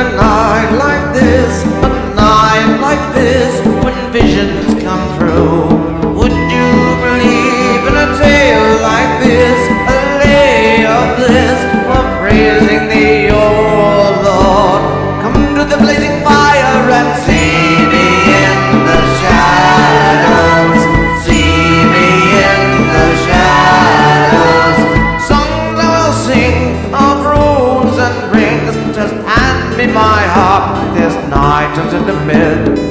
a night like this, a night like this, when visions come through? Would you believe in a tale like this, a lay of bliss, of praising the old Lord? Come to the blazing fire and see me in the shadows, see me in the shadows. Songs I will sing of rules and rings, just in my heart, this night turns into mid.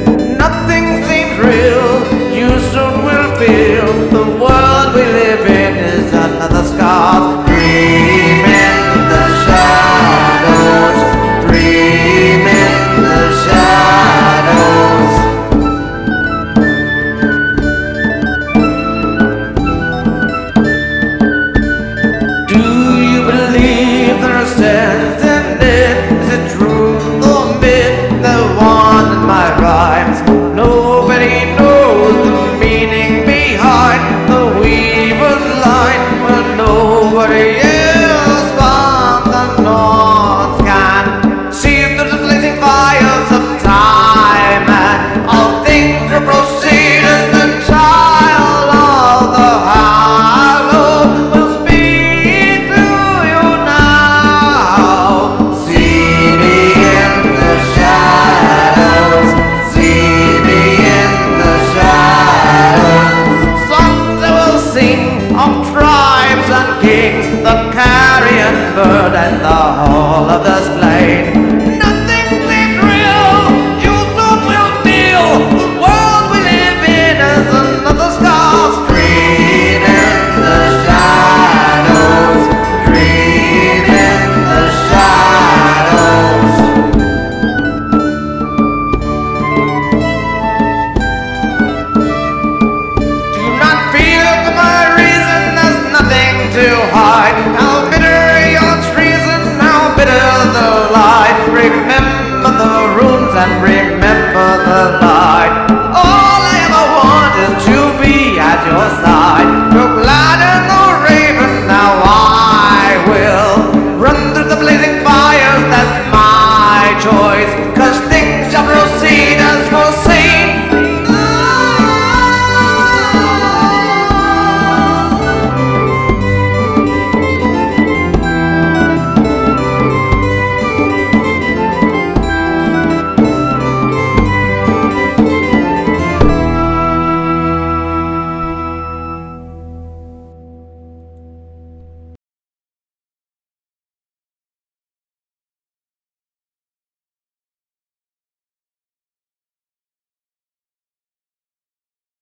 What are you? carrion bird and the whole of the slain. too high. How bitter your treason, how bitter the lie. Remember the runes and remember the light. All I ever want is to be at your side.